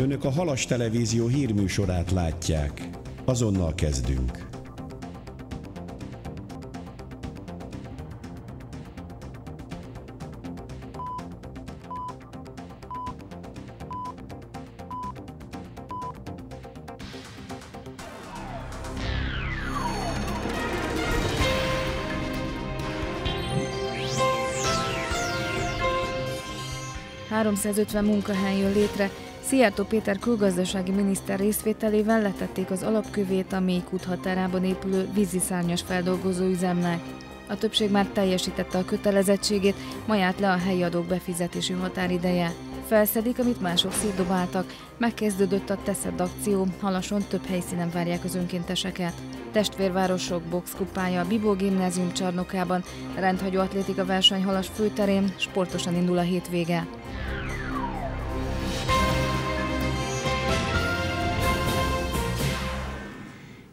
Önök a Halas Televízió hírműsorát látják. Azonnal kezdünk. ...350 munkahely jön létre, Szijjártó Péter külgazdasági miniszter részvételével letették az alapkövét a Mélykút határában épülő víziszárnyas feldolgozó üzemnek. A többség már teljesítette a kötelezettségét, ma le a helyi adók befizetési határideje. Felszedik, amit mások szétdobáltak. Megkezdődött a Teszed akció, halason több helyszínen várják az önkénteseket. Testvérvárosok boxkupája a Bibó gimnázium csarnokában, rendhagyó atlétika verseny halas főterén, sportosan indul a hétvége.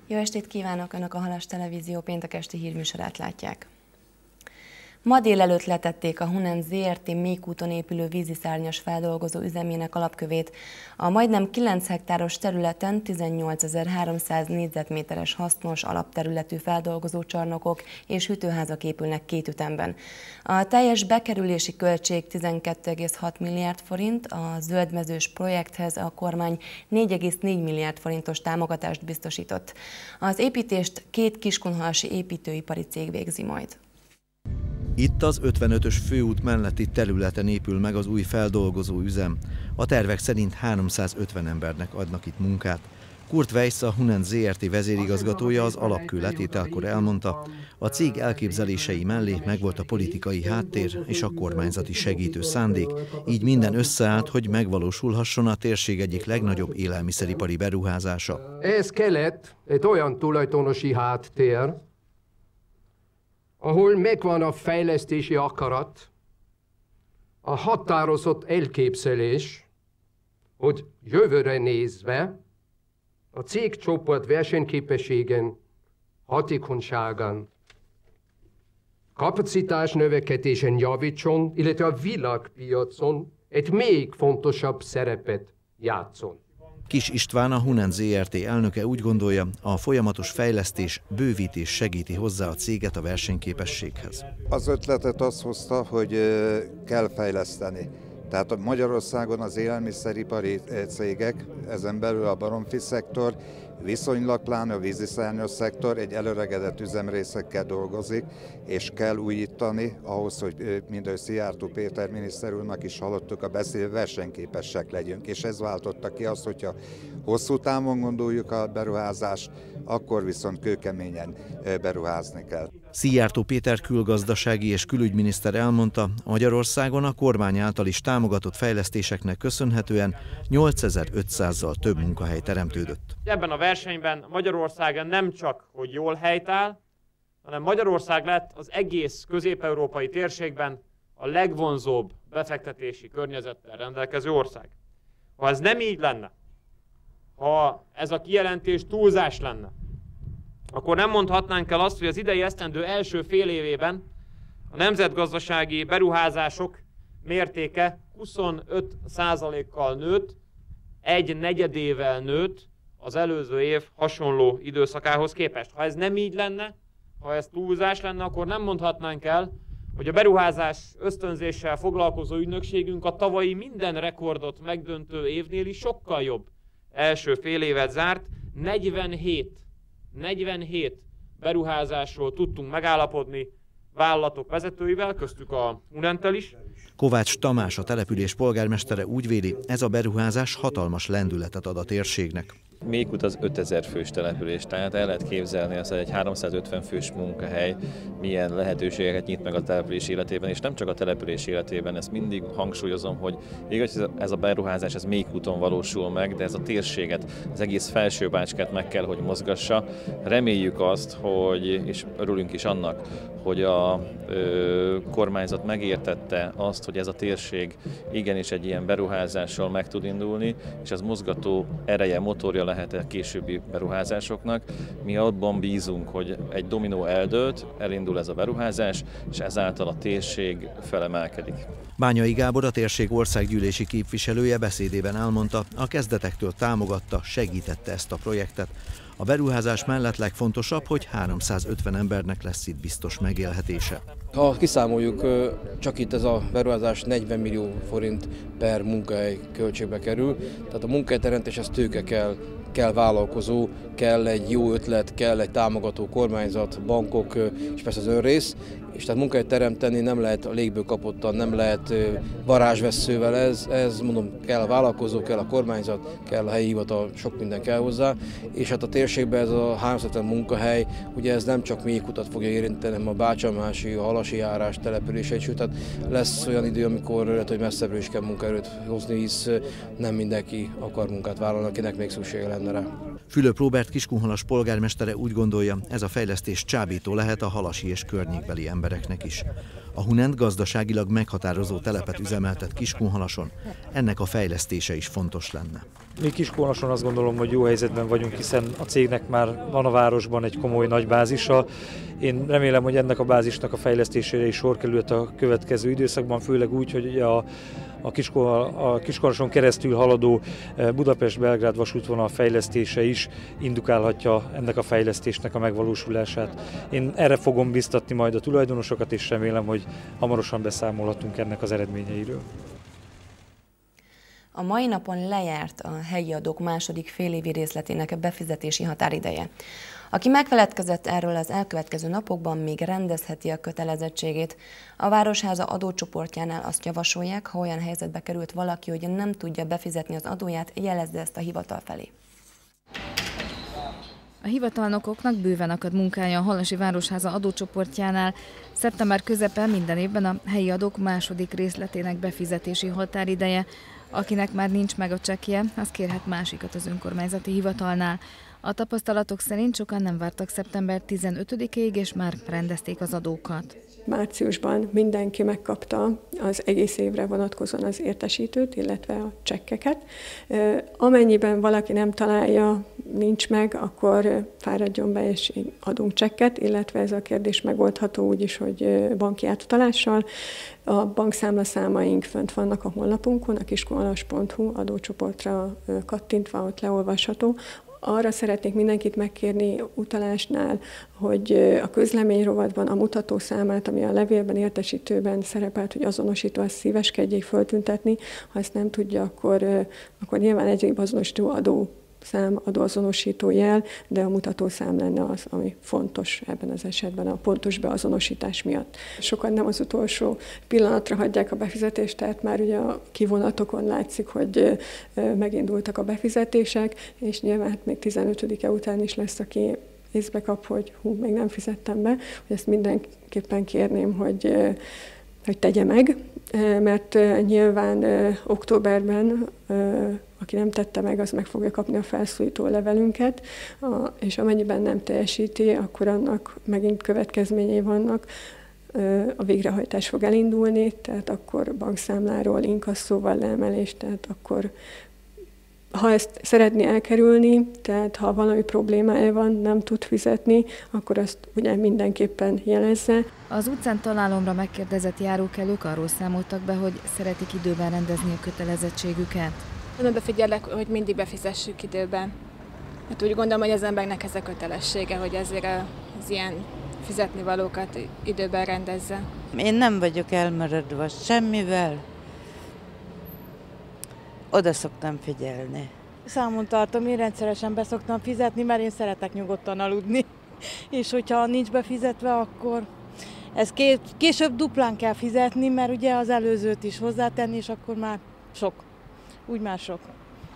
Jó estét kívánok! Önök a Halas Televízió péntek esti hírműsorát látják. Ma délelőtt letették a Hunen ZRT Mékúton épülő víziszárnyas feldolgozó üzemének alapkövét. A majdnem 9 hektáros területen 18.300 négyzetméteres hasznos alapterületű feldolgozó csarnokok és hűtőházak épülnek két ütemben. A teljes bekerülési költség 12,6 milliárd forint, a zöldmezős projekthez a kormány 4,4 milliárd forintos támogatást biztosított. Az építést két kiskunhalsi építőipari cég végzi majd. Itt az 55-ös főút melletti területen épül meg az új feldolgozó üzem. A tervek szerint 350 embernek adnak itt munkát. Kurt Weiss, a Hunen ZRT vezérigazgatója az alapkő letételkor elmondta, a cég elképzelései mellé megvolt a politikai háttér és a kormányzati segítő szándék, így minden összeállt, hogy megvalósulhasson a térség egyik legnagyobb élelmiszeripari beruházása. Ez kellett egy olyan tulajdonosi háttér, ahol megvan a fejlesztési akarat, a határozott elképzelés, hogy jövőre nézve a cégcsoport versenyképességen, hatékonyságán, kapacitás növekedésen javítson, illetve a világpiacon egy még fontosabb szerepet játszon. Kis István, a Hunen ZRT elnöke úgy gondolja, a folyamatos fejlesztés, bővítés segíti hozzá a céget a versenyképességhez. Az ötletet azt hozta, hogy kell fejleszteni. Tehát Magyarországon az élelmiszeripari cégek, ezen belül a baromfi szektor Viszonylag pláne a víziszárnyos szektor egy előregedett üzemrészekkel dolgozik, és kell újítani ahhoz, hogy mind Szijjártó Péter miniszter úrnak is hallottuk a beszél, versenyképesek legyünk. És ez váltotta ki azt, hogyha hosszú távon gondoljuk a beruházást, akkor viszont kőkeményen beruházni kell. Szijjártó Péter külgazdasági és külügyminiszter elmondta, Magyarországon a kormány által is támogatott fejlesztéseknek köszönhetően 8500-zal több munkahely teremtődött. Ebben a versenyben Magyarország nem csak, hogy jól helytáll, hanem Magyarország lett az egész közép-európai térségben a legvonzóbb befektetési környezettel rendelkező ország. Ha ez nem így lenne, ha ez a kijelentés túlzás lenne, akkor nem mondhatnánk el azt, hogy az idei esztendő első fél évében a nemzetgazdasági beruházások mértéke 25%-kal nőtt, egy negyedével nőtt az előző év hasonló időszakához képest. Ha ez nem így lenne, ha ez túlzás lenne, akkor nem mondhatnánk el, hogy a beruházás ösztönzéssel foglalkozó ügynökségünk a tavalyi minden rekordot megdöntő évnél is sokkal jobb első fél évet zárt, 47 47 beruházásról tudtunk megállapodni vállalatok vezetőivel, köztük a Unentel is. Kovács Tamás, a település polgármestere úgy véli, ez a beruházás hatalmas lendületet ad a térségnek. Mékut az 5000 fős település, tehát el lehet képzelni azt, hogy egy 350 fős munkahely milyen lehetőségeket nyit meg a település életében, és nem csak a település életében, ezt mindig hangsúlyozom, hogy igaz, ez a beruházás ez Mékúton valósul meg, de ez a térséget, az egész felsőbácskát meg kell, hogy mozgassa. Reméljük azt, hogy, és örülünk is annak, hogy a ö, kormányzat megértette azt, hogy ez a térség igenis egy ilyen beruházással meg tud indulni, és az mozgató ereje, motorja lehet a későbbi beruházásoknak. Mi abban bízunk, hogy egy dominó eldőlt, elindul ez a beruházás, és ezáltal a térség felemelkedik. Bányai Gábor, a térség országgyűlési képviselője beszédében elmondta, a kezdetektől támogatta, segítette ezt a projektet. A beruházás mellett legfontosabb, hogy 350 embernek lesz itt biztos megélhetése. Ha kiszámoljuk, csak itt ez a beruházás 40 millió forint per munkahely költségbe kerül, tehát a munkahelyteremtés tőke kell, kell vállalkozó, kell egy jó ötlet, kell egy támogató kormányzat, bankok és persze az önrész, és tehát munkahelyet teremteni nem lehet a légből kapottan, nem lehet varázsveszővel, ez, ez mondom, kell a vállalkozó, kell a kormányzat, kell a helyi hivatal, sok minden kell hozzá, és hát a térségben ez a 350 munkahely, ugye ez nem csak még utat fogja érinteni, hanem a Bácsamási, a Halasi járás településeit, sőt, tehát lesz olyan idő, amikor lehet, hogy messzebbről is kell munkaerőt hozni, hisz nem mindenki akar munkát vállalni, akinek még szüksége lenne rá. Fülöp Robert Kiskunhalas polgármestere úgy gondolja, ez a fejlesztés csábító lehet a halasi és környékbeli embereknek is. A Hunent gazdaságilag meghatározó telepet üzemeltet Kiskunhalason, ennek a fejlesztése is fontos lenne. Mi Kiskunhalason azt gondolom, hogy jó helyzetben vagyunk, hiszen a cégnek már van a városban egy komoly nagy bázisa. Én remélem, hogy ennek a bázisnak a fejlesztésére is sor került a következő időszakban, főleg úgy, hogy a a, a Kiskoroson keresztül haladó e, Budapest-Belgrád vasútvonal fejlesztése is indukálhatja ennek a fejlesztésnek a megvalósulását. Én erre fogom biztatni majd a tulajdonosokat, és remélem, hogy hamarosan beszámolhatunk ennek az eredményeiről. A mai napon lejárt a helyi adók második félévi részletének befizetési határideje. Aki megfeledkezett erről az elkövetkező napokban, még rendezheti a kötelezettségét. A Városháza adócsoportjánál azt javasolják, ha olyan helyzetbe került valaki, hogy nem tudja befizetni az adóját, jelezze ezt a hivatal felé. A hivatalnokoknak bőven akad munkája a Halasi Városháza adócsoportjánál. Szeptember közepe minden évben a helyi adók második részletének befizetési határideje. Akinek már nincs meg a csekje, az kérhet másikat az önkormányzati hivatalnál. A tapasztalatok szerint sokan nem vártak szeptember 15-ig, és már rendezték az adókat. Márciusban mindenki megkapta az egész évre vonatkozóan az értesítőt, illetve a csekkeket. Amennyiben valaki nem találja, nincs meg, akkor fáradjon be és adunk csekket, illetve ez a kérdés megoldható úgy is, hogy banki átutalással. A bankszámla számaink fönt vannak a honlapunkon, a kiskolas.hu adócsoportra kattintva, ott leolvasható arra szeretnék mindenkit megkérni utalásnál, hogy a közlemény rovatban a mutató számát, ami a levélben, értesítőben szerepelt, hogy azonosítva, azt szíveskedjék föltüntetni. Ha ezt nem tudja, akkor, akkor nyilván egyéb azonosító adó szám, adóazonosító jel, de a mutatószám lenne az, ami fontos ebben az esetben a pontos beazonosítás miatt. Sokan nem az utolsó pillanatra hagyják a befizetést, tehát már ugye a kivonatokon látszik, hogy megindultak a befizetések, és nyilván hát még 15-e után is lesz, aki észbe kap, hogy hú, még nem fizettem be, hogy ezt mindenképpen kérném, hogy hogy tegye meg, mert nyilván októberben aki nem tette meg, az meg fogja kapni a felszólító levelünket, és amennyiben nem teljesíti, akkor annak megint következményei vannak, a végrehajtás fog elindulni, tehát akkor bankszámláról inkasszóval leemelés, tehát akkor ha ezt szeretné elkerülni, tehát ha valami problémája van, nem tud fizetni, akkor azt ugye mindenképpen jelezze. Az utcán találomra megkérdezett járókelők arról számoltak be, hogy szeretik időben rendezni a kötelezettségüket. Nagyon befigyelek, hogy mindig befizessük időben. Hát úgy gondolom, hogy az embernek ez a kötelessége, hogy ezért az ilyen fizetni valókat időben rendezze. Én nem vagyok elmaradva semmivel. Oda szoktam figyelni. Számon tartom, én rendszeresen beszoktam fizetni, mert én szeretek nyugodtan aludni. És hogyha nincs befizetve, akkor ez később duplán kell fizetni, mert ugye az előzőt is hozzátenni, és akkor már sok úgy mások.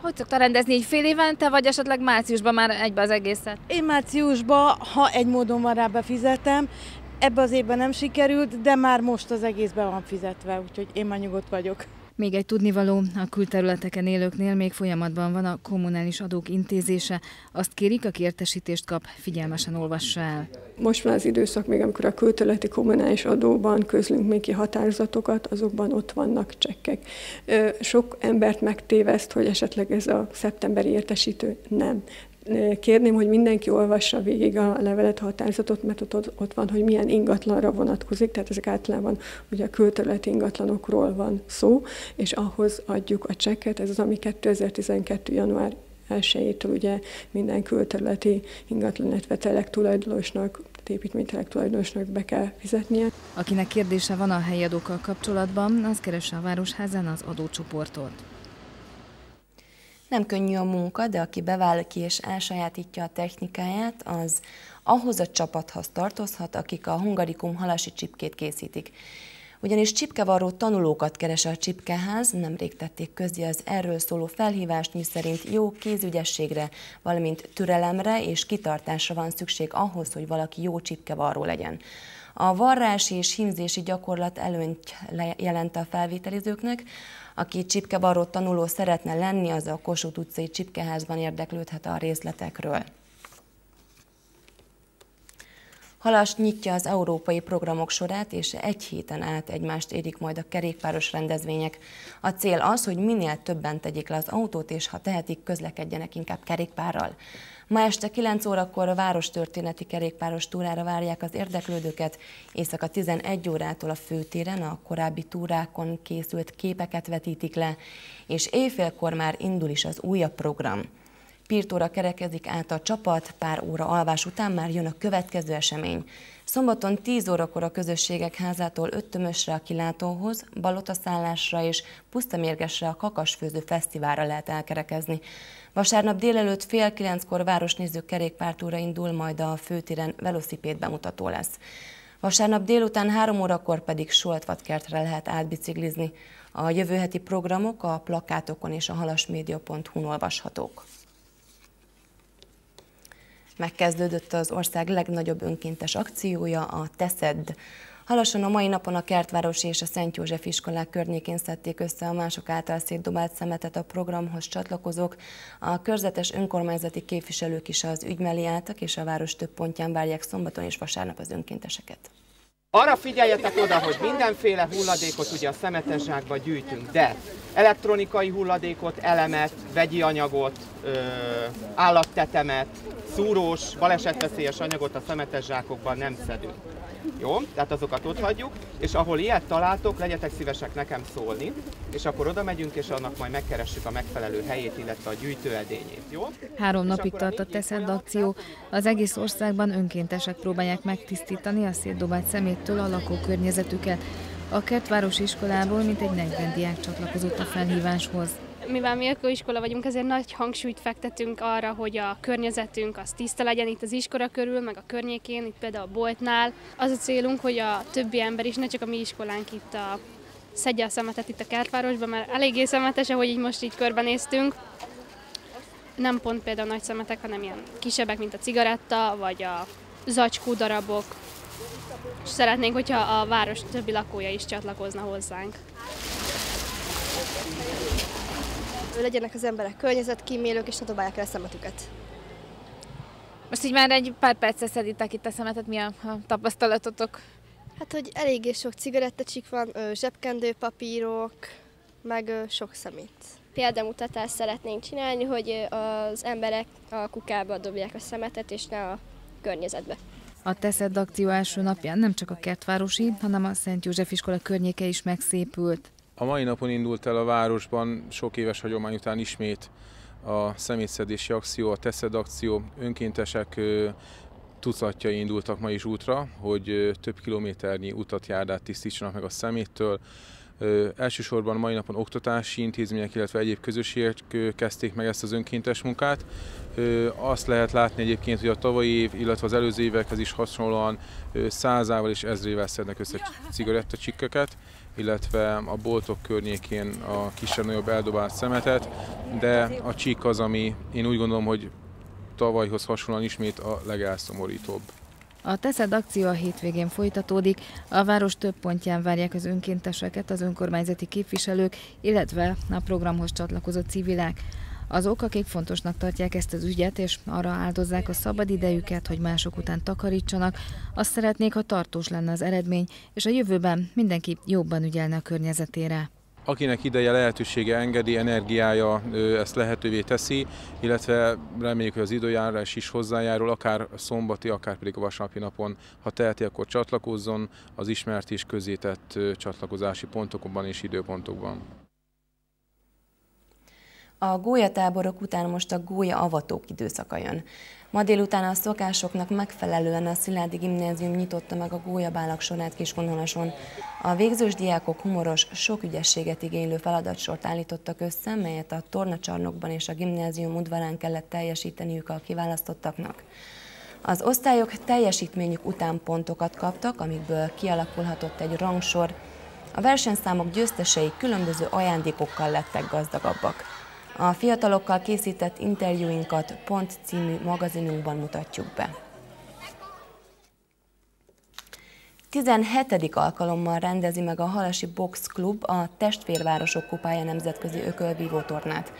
Hogy szokta rendezni, így fél évente, vagy esetleg márciusban már egybe az egészet? Én márciusban, ha egy módon van rá befizetem, ebbe az évben nem sikerült, de már most az egészben van fizetve, úgyhogy én már nyugodt vagyok. Még egy tudnivaló, a külterületeken élőknél még folyamatban van a kommunális adók intézése. Azt kérik, aki értesítést kap, figyelmesen olvassa el. Most van az időszak még, amikor a külterületi kommunális adóban közlünk még ki határozatokat, azokban ott vannak csekkek. Sok embert megtéveszt, hogy esetleg ez a szeptemberi értesítő nem kérném, hogy mindenki olvassa végig a levelet határozatot, mert ott, ott van, hogy milyen ingatlanra vonatkozik, tehát ezek általában ugye a külterületi ingatlanokról van szó, és ahhoz adjuk a csekket, ez az, ami 2012. január 1 ugye minden külterületi ingatlan, illetve telek tulajdonosnak, építménytelek tulajdonosnak be kell fizetnie. Akinek kérdése van a helyadókkal kapcsolatban, az keresse a Városházán az adócsoportot. Nem könnyű a munka, de aki beváll ki és elsajátítja a technikáját, az ahhoz a csapathoz tartozhat, akik a hungarikum halasi csipkét készítik. Ugyanis csipkevarró tanulókat keres a Csipkeház, nemrég tették közé az erről szóló felhívást, miszerint jó kézügyességre, valamint türelemre és kitartásra van szükség ahhoz, hogy valaki jó csipkevarró legyen. A varrási és hímzési gyakorlat előnyt jelent a felvételizőknek, aki csipkevarró tanuló szeretne lenni, az a Kossuth utcai csipkeházban érdeklődhet a részletekről. Halas nyitja az európai programok sorát, és egy héten át egymást érik majd a kerékpáros rendezvények. A cél az, hogy minél többen tegyék le az autót, és ha tehetik, közlekedjenek inkább kerékpárral. Ma este 9 órakor a várostörténeti kerékpáros túrára várják az érdeklődőket. Éjszaka 11 órától a főtéren a korábbi túrákon készült képeket vetítik le, és éjfélkor már indul is az újabb program. Pirtóra kerekezik át a csapat, pár óra alvás után már jön a következő esemény. Szombaton 10 órakor a közösségek házától Öttömösre a kilátóhoz, balotaszállásra és pusztamérgesre a Kakasfőző Fesztiválra lehet elkerekezni. Vasárnap délelőtt fél kilenckor városnéző kerékpártúra indul, majd a főtéren velocipéd bemutató lesz. Vasárnap délután három órakor pedig Soltvatkertre lehet átbiciklizni. A jövő heti programok a plakátokon és a halasmedia.hu-n olvashatók. Megkezdődött az ország legnagyobb önkéntes akciója, a Teszed. Halasan a mai napon a Kertvárosi és a Szent József iskolák környékén szedték össze a mások által szétdobált szemetet a programhoz csatlakozók. A körzetes önkormányzati képviselők is az ügy mellé álltak, és a város több pontján várják szombaton és vasárnap az önkénteseket. Arra figyeljetek oda, hogy mindenféle hulladékot ugye a szemetes zsákba gyűjtünk, de elektronikai hulladékot, elemet, vegyi anyagot, ö, állattetemet, szúrós, balesetveszélyes anyagot a szemetes zsákokban nem szedünk. Jó? Tehát azokat ott hagyjuk, és ahol ilyet találtok, legyetek szívesek nekem szólni, és akkor oda megyünk, és annak majd megkeressük a megfelelő helyét, illetve a gyűjtőedényét, jó? Három napig tart a Teszed akció. Az egész országban önkéntesek próbálják megtisztítani a szétdobált szeméttől a lakókörnyezetüket. A Kertvárosi iskolából mintegy 40 diák csatlakozott a felhíváshoz mivel mi iskola vagyunk, ezért nagy hangsúlyt fektetünk arra, hogy a környezetünk az tiszta legyen itt az iskola körül, meg a környékén, itt például a boltnál. Az a célunk, hogy a többi ember is, ne csak a mi iskolánk itt a szedje a szemetet itt a kertvárosban, mert eléggé szemetes, ahogy így most így körbenéztünk. Nem pont például nagy szemetek, hanem ilyen kisebbek, mint a cigaretta, vagy a zacskó darabok. És szeretnénk, hogyha a város többi lakója is csatlakozna hozzánk legyenek az emberek környezetkímélők, és ne dobálják el a szemetüket. Most így már egy pár perccel szeditek itt a szemetet, mi a, a tapasztalatotok? Hát, hogy eléggé sok cigarettacsik van, zsebkendőpapírok, meg sok szemét. Példamutatást szeretnénk csinálni, hogy az emberek a kukába dobják a szemetet, és ne a környezetbe. A Teszed akció első napján nem csak a Kertvárosi, hanem a Szent József iskola környéke is megszépült. A mai napon indult el a városban sok éves hagyomány után ismét a szemétszedési akció, a Teszed akció. Önkéntesek tucatjai indultak ma is útra, hogy több kilométernyi utat, járdát tisztítsanak meg a szeméttől. Elsősorban mai napon oktatási intézmények, illetve egyéb közösségek kezdték meg ezt az önkéntes munkát. Azt lehet látni egyébként, hogy a tavalyi év, illetve az előző évekhez is hasonlóan százával és ezrével szednek össze cigarettacsikkeket illetve a boltok környékén a kisebb-nagyobb eldobált szemetet, de a csík az, ami én úgy gondolom, hogy tavalyhoz hasonlóan ismét a legelszomorítóbb. A Teszed akció a hétvégén folytatódik, a város több pontján várják az önkénteseket az önkormányzati képviselők, illetve a programhoz csatlakozott civilek. Azok, akik fontosnak tartják ezt az ügyet, és arra áldozzák a szabad idejüket, hogy mások után takarítsanak, azt szeretnék, ha tartós lenne az eredmény, és a jövőben mindenki jobban ügyelne a környezetére. Akinek ideje, lehetősége engedi, energiája ezt lehetővé teszi, illetve reméljük, hogy az időjárás is hozzájárul, akár szombati, akár pedig a vasárnapi napon, ha teheti, akkor csatlakozzon az ismert és közétett csatlakozási pontokban és időpontokban. A gólyatáborok után most a gólya avatók időszaka jön. Ma délután a szokásoknak megfelelően a Sziládi Gimnázium nyitotta meg a gólyabálak sorát Kiskunhalason. A végzős diákok humoros, sok ügyességet igénylő feladatsort állítottak össze, melyet a tornacsarnokban és a gimnázium udvarán kellett teljesíteniük a kiválasztottaknak. Az osztályok teljesítményük után pontokat kaptak, amikből kialakulhatott egy rangsor. A versenyszámok győztesei különböző ajándékokkal lettek gazdagabbak. A fiatalokkal készített interjúinkat Pont című magazinunkban mutatjuk be. 17. alkalommal rendezi meg a Halasi Box Klub a Testvérvárosok Kupája nemzetközi ökölvívó tornát.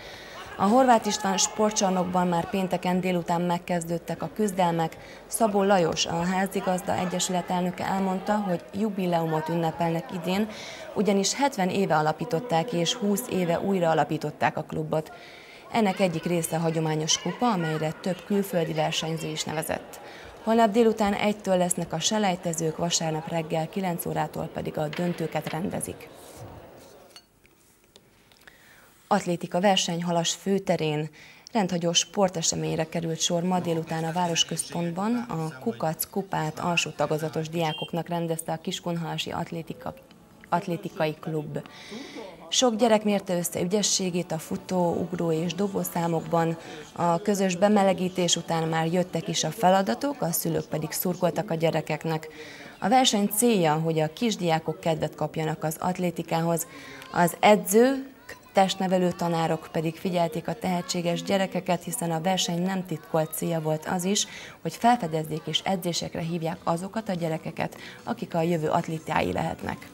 A Horváth István sportcsarnokban már pénteken délután megkezdődtek a küzdelmek. Szabó Lajos, a házigazda egyesület elnöke elmondta, hogy jubileumot ünnepelnek idén, ugyanis 70 éve alapították és 20 éve újra alapították a klubot. Ennek egyik része a hagyományos kupa, amelyre több külföldi versenyző is nevezett. Holnap délután egytől lesznek a selejtezők, vasárnap reggel 9 órától pedig a döntőket rendezik. Atlétika versenyhalas főterén rendhagyó sporteseményre került sor ma délután a Városközpontban. A Kukac kupát alsó tagozatos diákoknak rendezte a Kiskunhalasi Atlétika, Atlétikai Klub. Sok gyerek mérte össze ügyességét a futó, ugró és dobószámokban. A közös bemelegítés után már jöttek is a feladatok, a szülők pedig szurkoltak a gyerekeknek. A verseny célja, hogy a kisdiákok kedvet kapjanak az atlétikához. Az edző Testnevelő tanárok pedig figyelték a tehetséges gyerekeket, hiszen a verseny nem titkolt célja volt az is, hogy felfedezzék és edzésekre hívják azokat a gyerekeket, akik a jövő atlétái lehetnek.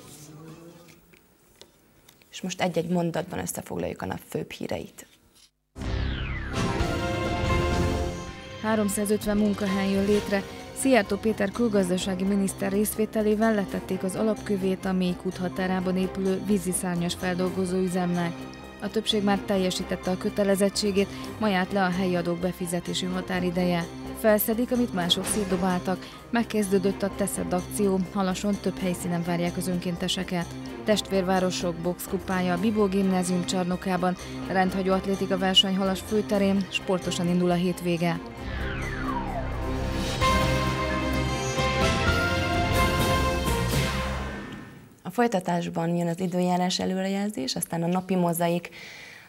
És most egy-egy mondatban összefoglaljuk a nap főbb híreit. 350 munkahely jön létre, Szijjártó Péter külgazdasági miniszter részvételével letették az alapkövét a Mélykút határában épülő víziszárnyas feldolgozó üzemnek. A többség már teljesítette a kötelezettségét, ma le a helyi adók befizetési határideje. Felszedik, amit mások szétdobáltak. Megkezdődött a Teszed akció, halason több helyszínen várják az önkénteseket. Testvérvárosok boxkupája Bibó gimnázium csarnokában, rendhagyó atlétika verseny halas főterén, sportosan indul a hétvége. Folytatásban jön az időjárás előrejelzés, aztán a napi mozaik.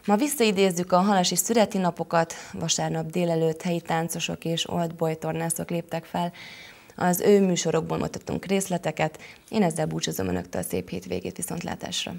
Ma visszaidézzük a halasi szüreti napokat, vasárnap délelőtt helyi táncosok és oldboy tornászok léptek fel. Az ő műsorokból mutattunk részleteket. Én ezzel búcsúzom Önöktől szép hétvégét viszontlátásra.